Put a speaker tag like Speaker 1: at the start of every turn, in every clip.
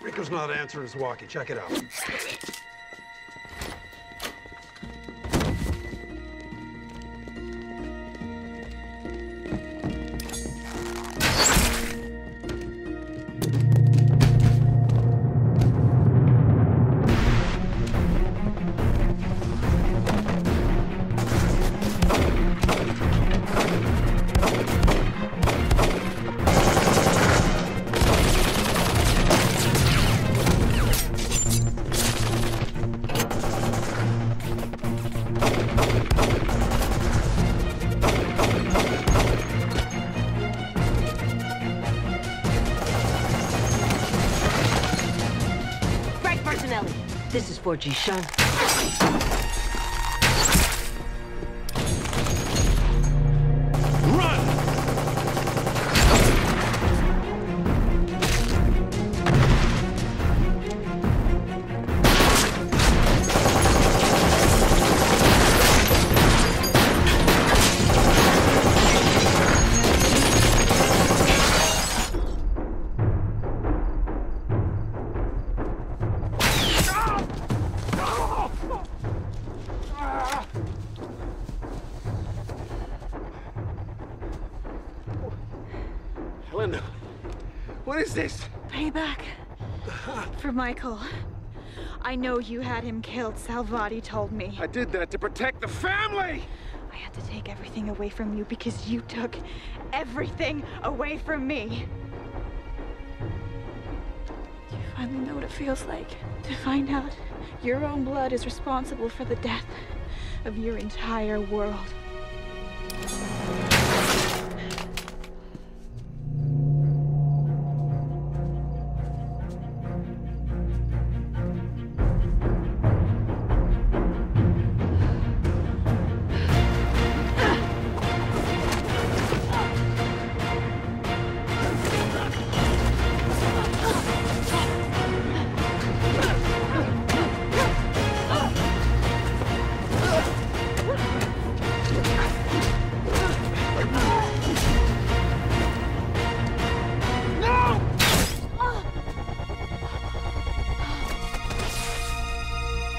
Speaker 1: Rico's not answering his walkie. Check it out.
Speaker 2: This is for
Speaker 1: Zhishan. Helena, what is this?
Speaker 3: Payback for Michael. I know you had him killed, Salvati told me.
Speaker 1: I did that to protect the family!
Speaker 3: I had to take everything away from you because you took everything away from me. You finally know what it feels like to find out your own blood is responsible for the death of your entire world?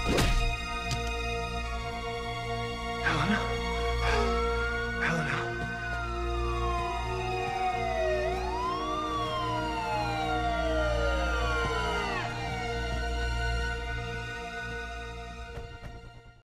Speaker 3: Thank.